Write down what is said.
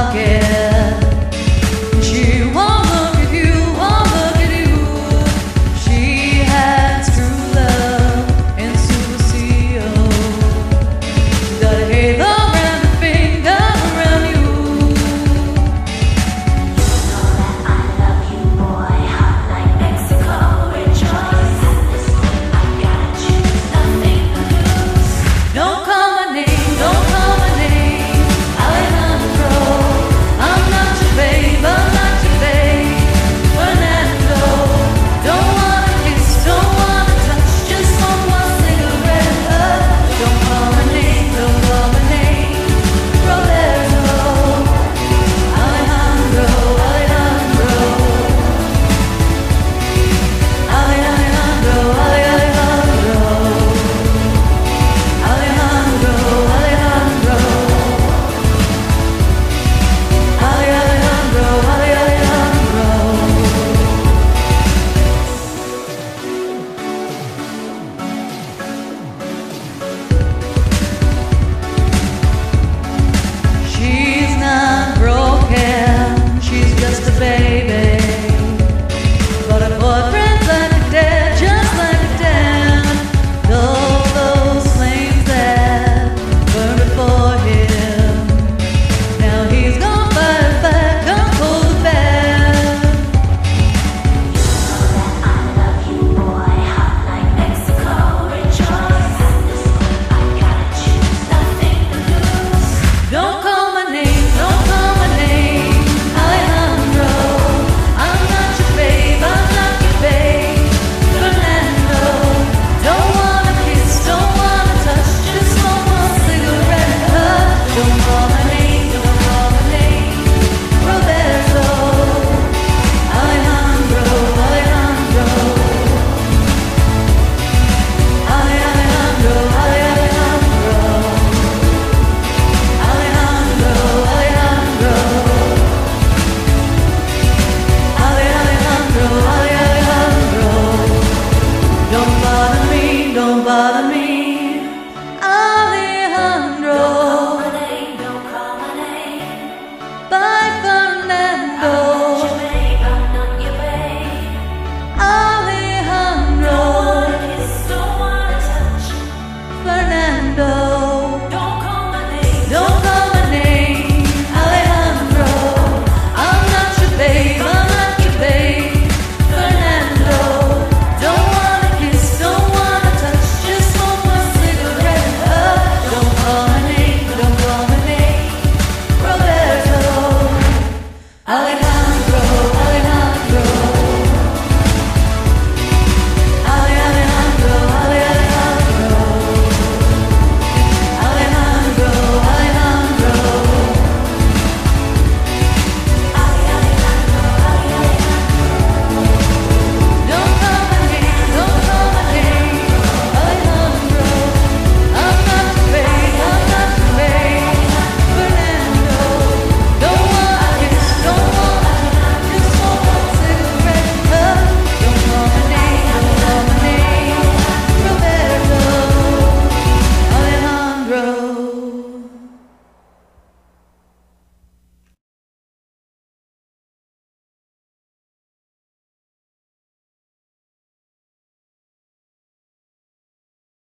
pocket.